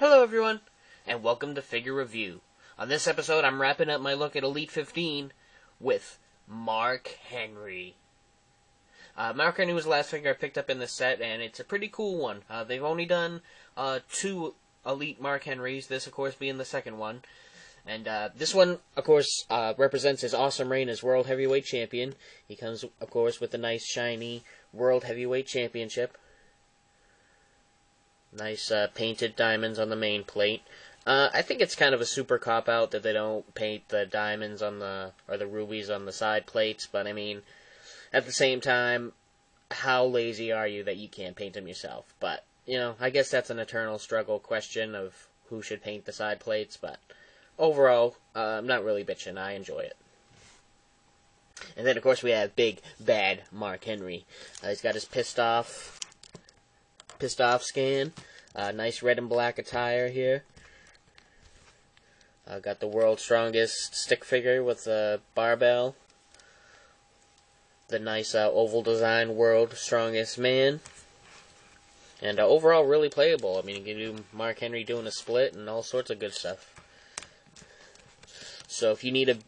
Hello, everyone, and welcome to Figure Review. On this episode, I'm wrapping up my look at Elite 15 with Mark Henry. Uh, Mark Henry was the last figure I picked up in the set, and it's a pretty cool one. Uh, they've only done uh, two Elite Mark Henrys, this, of course, being the second one. And uh, this one, of course, uh, represents his awesome reign as World Heavyweight Champion. He comes, of course, with a nice, shiny World Heavyweight Championship. Nice uh, painted diamonds on the main plate. Uh, I think it's kind of a super cop out that they don't paint the diamonds on the or the rubies on the side plates, but I mean, at the same time, how lazy are you that you can't paint them yourself? But you know, I guess that's an eternal struggle question of who should paint the side plates. But overall, uh, I'm not really bitching. I enjoy it. And then, of course, we have big bad Mark Henry. Uh, he's got his pissed off, pissed off scan. Uh, nice red and black attire here. Uh, got the world's strongest stick figure with a barbell. The nice uh, oval design, world strongest man. And uh, overall, really playable. I mean, you can do Mark Henry doing a split and all sorts of good stuff. So if you need a,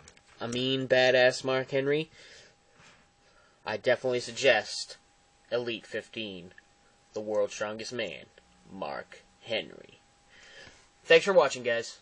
a mean, badass Mark Henry, I definitely suggest Elite 15, the world's strongest man, Mark Henry. Thanks for watching, guys.